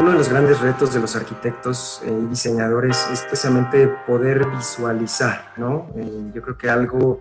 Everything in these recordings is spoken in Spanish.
Uno de los grandes retos de los arquitectos y diseñadores es precisamente poder visualizar, ¿no? Eh, yo creo que algo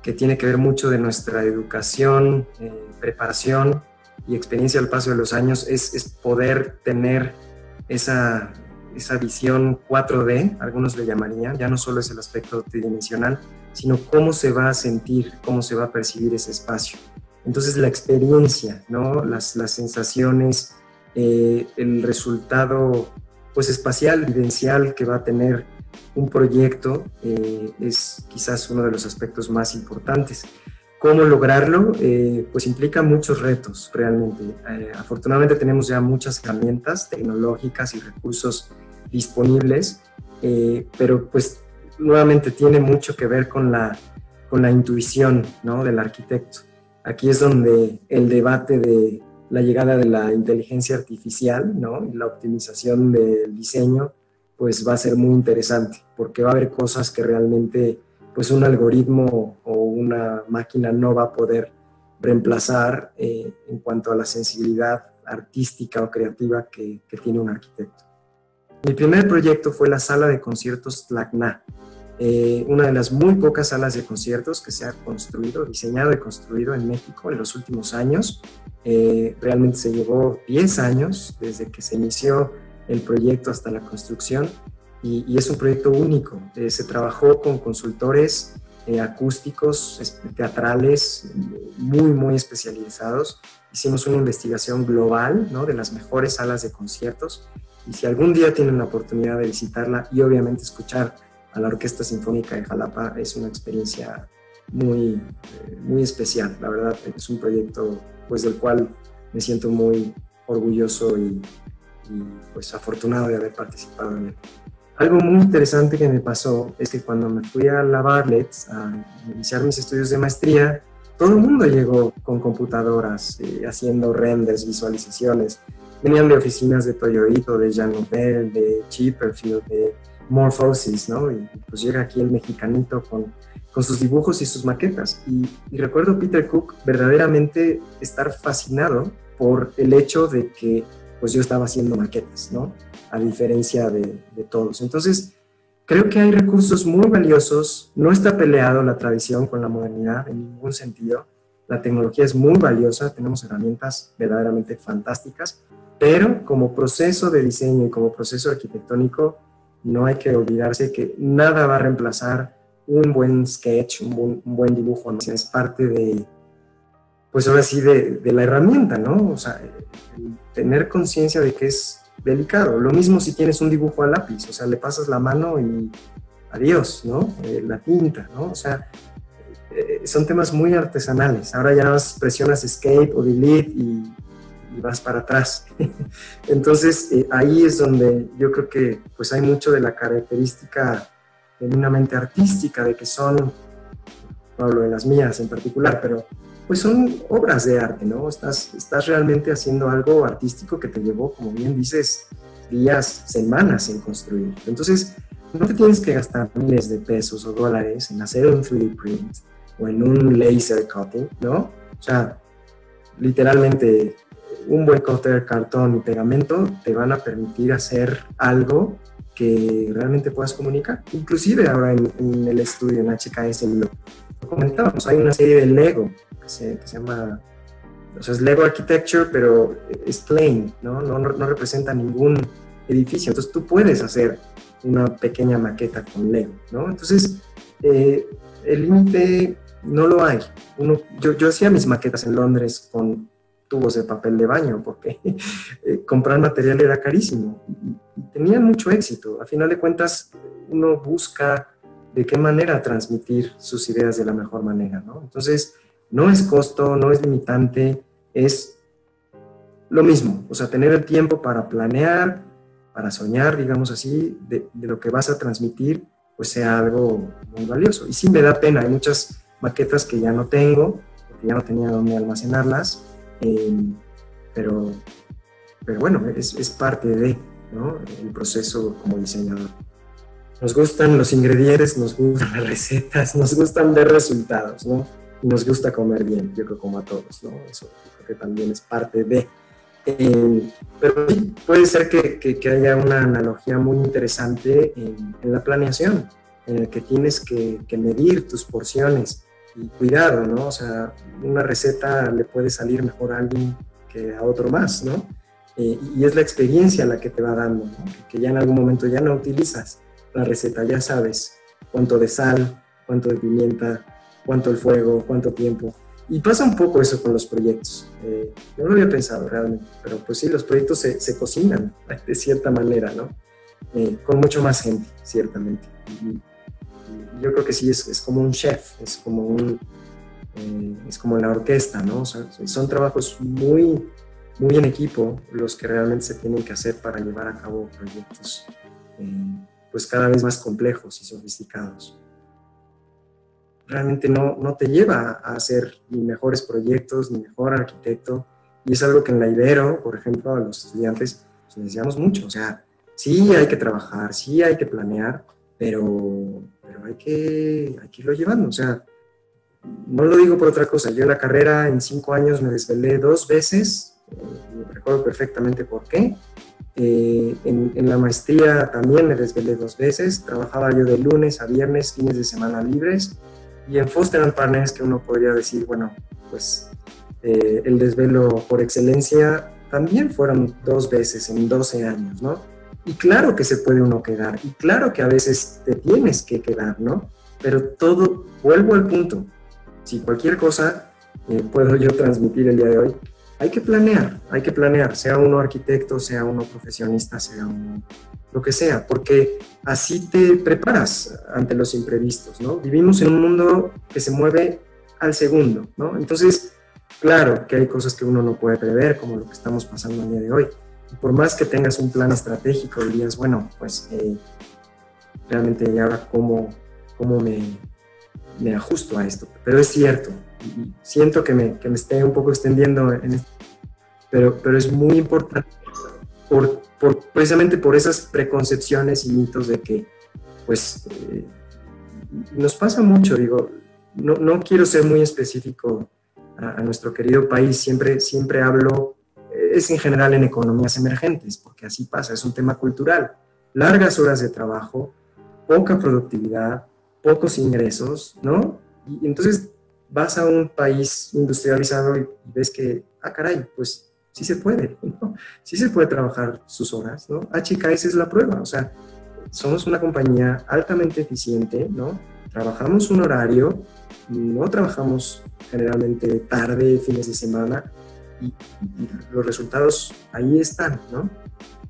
que tiene que ver mucho de nuestra educación, eh, preparación y experiencia al paso de los años es, es poder tener esa, esa visión 4D, algunos le llamarían, ya no solo es el aspecto tridimensional, sino cómo se va a sentir, cómo se va a percibir ese espacio. Entonces la experiencia, ¿no? las, las sensaciones, eh, el resultado pues espacial, vivencial que va a tener un proyecto eh, es quizás uno de los aspectos más importantes. ¿Cómo lograrlo? Eh, pues implica muchos retos realmente. afortunadamente tenemos ya muchas herramientas tecnológicas y recursos disponibles, pero pues nuevamente tiene mucho que ver con la, con la intuición ¿no? del arquitecto. Aquí es donde el debate de la llegada de la inteligencia artificial ¿no? y la optimización del diseño, pues va a ser muy interesante, porque va a haber cosas que realmente pues un algoritmo o una máquina no va a poder reemplazar eh, en cuanto a la sensibilidad artística o creativa que, que, tiene un arquitecto. Mi primer proyecto fue la sala de conciertos Tlacna, eh, una de las muy pocas salas de conciertos que se ha construido, diseñado y construido en México en los últimos años. Eh, realmente se llevó 10 años desde que se inició el proyecto hasta la construcción y, es un proyecto único. Eh, se trabajó con consultores acústicos, teatrales, muy, muy especializados. Hicimos una investigación global de las mejores salas de conciertos y si algún día tienen la oportunidad de visitarla y obviamente escuchar a la Orquesta Sinfónica de Jalapa es una experiencia muy, eh, muy especial. La verdad, es un proyecto pues, del cual me siento muy orgulloso y, pues, afortunado de haber participado en él. Algo muy interesante que me pasó es que cuando me fui a la Bartlett a iniciar mis estudios de maestría, todo el mundo llegó con computadoras, eh, haciendo renders, visualizaciones. Venían de oficinas de Toyoito, de Jean Nobel, de Chipperfield, de Morphosis, ¿no? Y pues llega aquí el mexicanito con, con sus dibujos y sus maquetas. Y, recuerdo Peter Cook verdaderamente estar fascinado por el hecho de que pues yo estaba haciendo maquetas, ¿no? A diferencia de, de todos. Entonces, creo que hay recursos muy valiosos, no está peleado la tradición con la modernidad en ningún sentido. La tecnología es muy valiosa, tenemos herramientas verdaderamente fantásticas, pero como proceso de diseño y como proceso arquitectónico, no hay que olvidarse que nada va a reemplazar un buen sketch, un buen, dibujo, ¿no? es parte de, pues ahora sí, de, la herramienta, ¿no? O sea, tener conciencia de que es delicado. Lo mismo si tienes un dibujo a lápiz, o sea, le pasas la mano y adiós, ¿no? Eh, la tinta, ¿no? O sea, eh, son temas muy artesanales. Ahora ya presionas escape o delete y y vas para atrás. Entonces, eh, ahí es donde yo creo que pues hay mucho de la característica genuinamente artística, de que son, no hablo de las mías en particular, pero pues son obras de arte, ¿no? Estás, estás realmente haciendo algo artístico que te llevó, como bien dices, días, semanas en construir. Entonces, no te tienes que gastar miles de pesos o dólares en hacer un 3D print o en un laser cutting, ¿no? O sea, literalmente un buen de cartón y pegamento te van a permitir hacer algo que realmente puedas comunicar. Inclusive ahora en, el estudio en HKS lo comentábamos, hay una serie de Lego que se, llama, o sea, es Lego Architecture, pero es plain, ¿no? No, no representa ningún edificio. Entonces tú puedes hacer una pequeña maqueta con Lego, ¿no? Entonces, eh, el límite no lo hay. Uno, yo, yo hacía mis maquetas en Londres con tubos de papel de baño, porque eh, comprar material era carísimo y, tenían mucho éxito. A final de cuentas, uno busca de qué manera transmitir sus ideas de la mejor manera, ¿no? Entonces, no es costo, no es limitante, es lo mismo, o sea, tener el tiempo para planear, para soñar, digamos así, de, de lo que vas a transmitir, pues sea algo muy valioso. Y sí me da pena, hay muchas maquetas que ya no tengo, porque ya no tenía dónde almacenarlas, Em, pero, pero bueno, es, es parte de ¿no? el proceso como diseñador. Nos gustan los ingredientes, nos gustan las recetas, nos gustan ver resultados, ¿no? Y nos gusta comer bien, yo creo como a todos, ¿no? Eso creo que también es parte de. Eh, pero sí, puede ser que, que, haya una analogía muy interesante en, la planeación, en el que tienes que, que, medir tus porciones y cuidado, ¿no? O sea, una receta le puede salir mejor a alguien que a otro más, ¿no? Eh, y es la experiencia la que te va dando, ¿no? que ya en algún momento ya no utilizas la receta, ya sabes cuánto de sal, cuánto de pimienta, cuánto el fuego, cuánto tiempo. Y pasa un poco eso con los proyectos. Eh, no lo había pensado realmente, pero pues sí, los proyectos se, se cocinan de cierta manera, ¿no? Eh, con mucho más gente, ciertamente. Y, yo creo que sí, es, es, como un chef, es como un... Eh, es como la orquesta, ¿no? O sea, son trabajos muy, muy en equipo los que realmente se tienen que hacer para llevar a cabo proyectos pues cada vez más complejos y sofisticados realmente no, no te lleva a hacer ni mejores proyectos, ni mejor arquitecto. Y es algo que en la Ibero, por ejemplo, a los estudiantes les decíamos mucho. O sea, sí hay que trabajar, sí hay que planear, pero, pero hay, que, hay que irlo llevando. O sea, no lo digo por otra cosa. Yo la carrera en cinco años me desvelé dos veces, eh, recuerdo perfectamente por qué. Eh, en, en, la maestría también me desvelé dos veces. Trabajaba yo de lunes a viernes, fines de semana libres. Y en Foster and Partners, que uno podría decir, bueno, pues eh, el desvelo por excelencia también fueron dos veces en 12 años, ¿no? Y claro que se puede uno quedar, y claro que a veces te tienes que quedar, ¿no? Pero todo, vuelvo al punto, si cualquier cosa eh, puedo yo transmitir el día de hoy, hay que planear, hay que planear, sea uno arquitecto, sea uno profesionista, sea uno lo que sea, porque así te preparas ante los imprevistos, ¿no? Vivimos en un mundo que se mueve al segundo, ¿no? Entonces, claro que hay cosas que uno no puede prever, como lo que estamos pasando el día de hoy. Por más que tengas un plan estratégico, dirías, bueno, pues eh, realmente, ¿y ahora cómo, cómo me, me, ajusto a esto? Pero es cierto, siento que me, que me esté un poco extendiendo en esto, pero, pero es muy importante por, precisamente por esas preconcepciones y mitos de que, pues, eh, nos pasa mucho, digo, no, no, quiero ser muy específico a, nuestro querido país, siempre, siempre hablo, es en general en economías emergentes, porque así pasa, es un tema cultural, largas horas de trabajo, poca productividad, pocos ingresos, ¿no? Y entonces vas a un país industrializado y ves que, ah, caray, pues sí se puede, ¿no? Sí se puede trabajar sus horas, ¿no? HKS es la prueba, o sea, somos una compañía altamente eficiente, ¿no? Trabajamos un horario, no trabajamos generalmente tarde, fines de semana, y, los resultados ahí están, ¿no?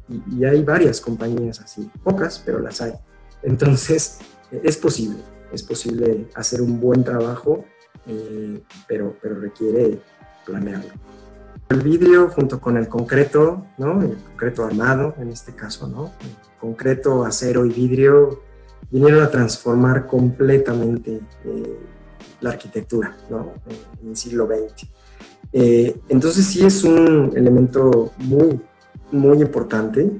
Y, hay varias compañías así, pocas, pero las hay. Entonces, es posible, es posible hacer un buen trabajo, eh, pero, pero requiere planearlo. El vidrio junto con el concreto, ¿no? El concreto armado en este caso, ¿no? El concreto, acero y vidrio vinieron a transformar completamente eh, la arquitectura, ¿no? En el siglo XX. Eh, entonces sí es un elemento muy, importante.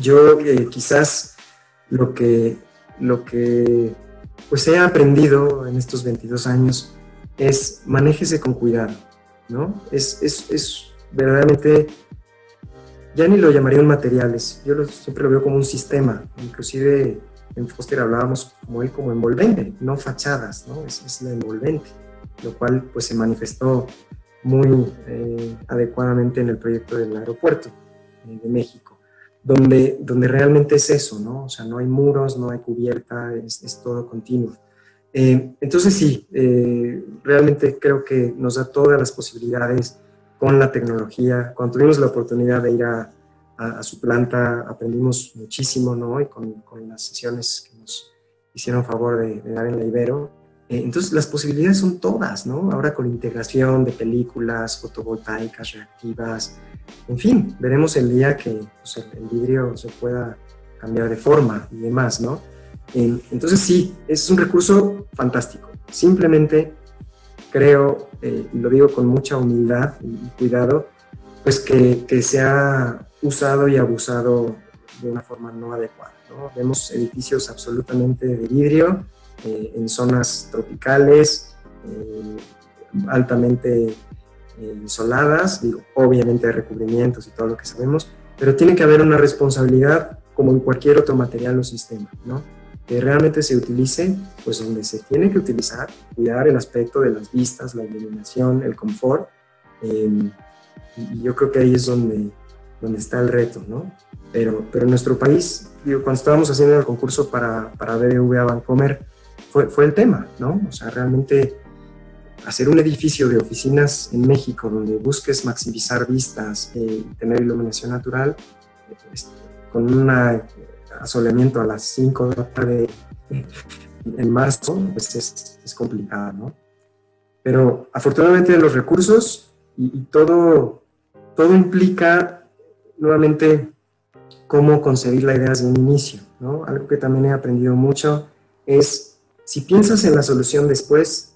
Yo eh, quizás lo que, lo que pues he aprendido en estos 22 años es manéjese con cuidado ¿no? Es, es, es verdaderamente, ya ni lo llamaría un materiales, yo siempre lo veo como un sistema, inclusive en Foster hablábamos como como envolvente, no fachadas, ¿no? Es, es la envolvente, lo cual pues se manifestó muy eh, adecuadamente en el proyecto del aeropuerto eh, de México, donde, donde realmente es eso, ¿no? O sea, no hay muros, no hay cubierta, es, todo continuo. Eh, entonces sí, realmente creo que nos da todas las posibilidades con la tecnología. Cuando tuvimos la oportunidad de ir a, su planta, aprendimos muchísimo, ¿no? Y con, las sesiones que nos hicieron favor de, dar en la Ibero. Eh, entonces las posibilidades son todas, ¿no? Ahora con integración de películas fotovoltaicas, reactivas, en fin, veremos el día que pues, el vidrio se pueda cambiar de forma y demás, ¿no? entonces sí, es un recurso fantástico. Simplemente creo, eh, y lo digo con mucha humildad y cuidado, pues que, que, se ha usado y abusado de una forma no adecuada. Vemos edificios absolutamente de vidrio eh, en zonas tropicales, eh, altamente eh, insoladas, digo, obviamente de recubrimientos y todo lo que sabemos, pero tiene que haber una responsabilidad como en cualquier otro material o sistema, ¿no? Que realmente se utilice, pues donde se tiene que utilizar, cuidar el aspecto de las vistas, la iluminación, el confort, em, y yo creo que ahí es donde, donde está el reto, ¿no? Pero, pero en nuestro país, digo, cuando estábamos haciendo el concurso para, para BBVA Bancomer, fue, el tema, ¿no? O sea, realmente hacer un edificio de oficinas en México donde busques maximizar vistas y eh, tener iluminación natural, con un asoleamiento a las 5 de la tarde en marzo, pues es, complicado, ¿no? Pero afortunadamente los recursos y, y, todo, todo implica nuevamente cómo concebir la idea desde un inicio, ¿no? Algo que también he aprendido mucho es, si piensas en la solución después,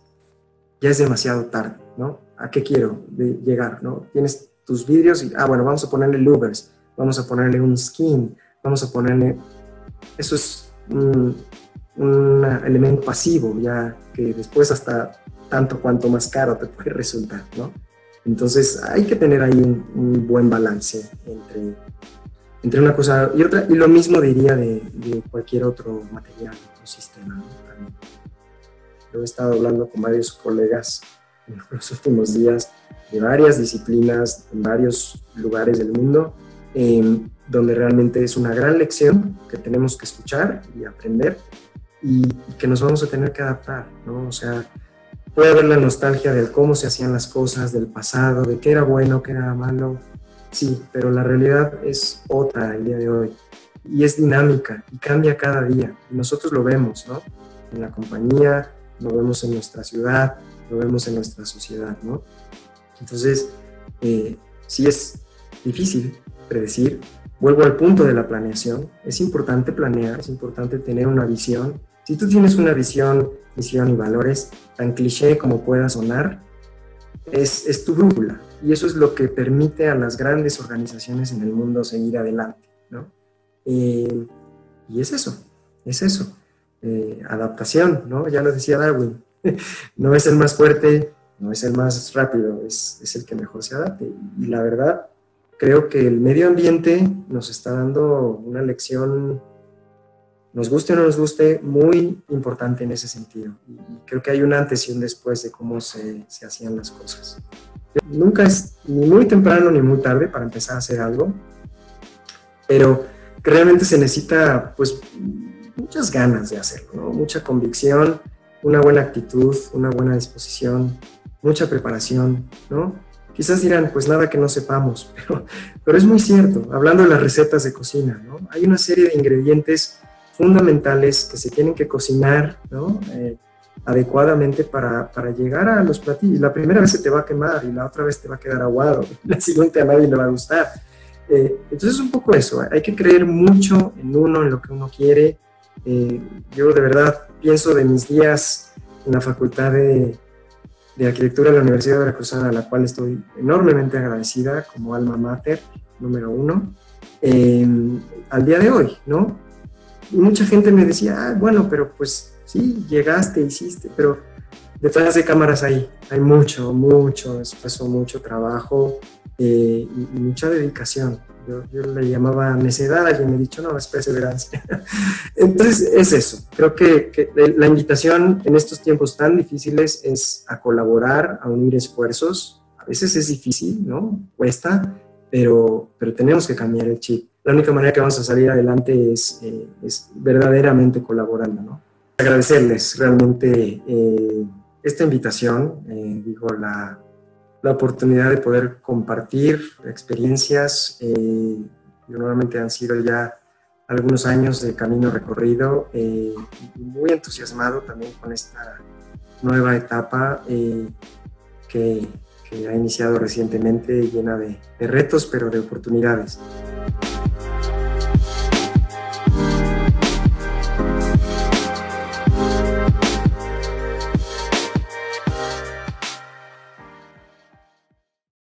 ya es demasiado tarde, ¿no? ¿A qué quiero llegar, no? Tienes tus vidrios y, ah, bueno, vamos a ponerle louvers, vamos a ponerle un skin, vamos a ponerle... Eso es un, elemento pasivo, ya que después hasta tanto cuanto más caro te puede resultar, ¿no? Entonces hay que tener ahí un, buen balance entre, entre una cosa y otra, y lo mismo diría de, cualquier otro material o sistema. ¿no? Yo he estado hablando con varios colegas en los últimos días de varias disciplinas, en varios lugares del mundo, em, donde realmente es una gran lección que tenemos que escuchar y aprender y, que nos vamos a tener que adaptar, ¿no? O sea, puede haber la nostalgia de cómo se hacían las cosas, del pasado, de qué era bueno, qué era malo, sí, pero la realidad es otra el día de hoy y es dinámica y cambia cada día y nosotros lo vemos, ¿no? En la compañía, lo vemos en nuestra ciudad, lo vemos en nuestra sociedad, ¿no? Entonces, eh, sí es difícil predecir. Vuelvo al punto de la planeación. Es importante planear, es importante tener una visión. Si tú tienes una visión, misión y valores, tan cliché como pueda sonar, es, es tu brújula. Y eso es lo que permite a las grandes organizaciones en el mundo seguir adelante, ¿no? Eh, y es eso, es eso. Eh, adaptación, ¿no? Ya lo decía Darwin, no es el más fuerte, no es el más rápido, es, es, el que mejor se adapte. Y la verdad, creo que el medio ambiente nos está dando una lección, nos guste o no nos guste, muy importante en ese sentido. Y creo que hay un antes y un después de cómo se, se hacían las cosas. Nunca es ni muy temprano ni muy tarde para empezar a hacer algo, pero realmente se necesita pues muchas ganas de hacerlo, mucha convicción, una buena actitud, una buena disposición, mucha preparación, ¿no? Quizás dirán, pues nada que no sepamos, pero, pero es muy cierto, hablando de las recetas de cocina, ¿no? Hay una serie de ingredientes fundamentales que se tienen que cocinar, ¿no? Eh, adecuadamente para, para, llegar a los platillos. La primera vez se te va a quemar y la otra vez te va a quedar aguado, la siguiente a nadie le va a gustar. Eh, entonces es un poco eso, hay que creer mucho en uno, en lo que uno quiere, eh, yo de verdad pienso de mis días en la Facultad de, Arquitectura de la Universidad de Veracruzana, a la cual estoy enormemente agradecida como alma mater número uno, eh, al día de hoy, ¿no? Y mucha gente me decía, ah, bueno, pero pues sí, llegaste, hiciste, pero detrás de cámaras hay, hay mucho, mucho esfuerzo, mucho trabajo eh, y mucha dedicación. Yo, le llamaba necedad, alguien me ha dicho, no, es perseverancia. Entonces, es eso. Creo que, la invitación en estos tiempos tan difíciles es a colaborar, a unir esfuerzos. A veces es difícil, ¿no? Cuesta, pero, pero tenemos que cambiar el chip. La única manera que vamos a salir adelante es, eh, es verdaderamente colaborando, ¿no? Agradecerles realmente eh, esta invitación, eh, digo, la, la oportunidad de poder compartir experiencias. Eh, normalmente han sido ya algunos años de camino recorrido eh, muy entusiasmado también con esta nueva etapa eh, que, ha iniciado recientemente llena de retos pero de oportunidades.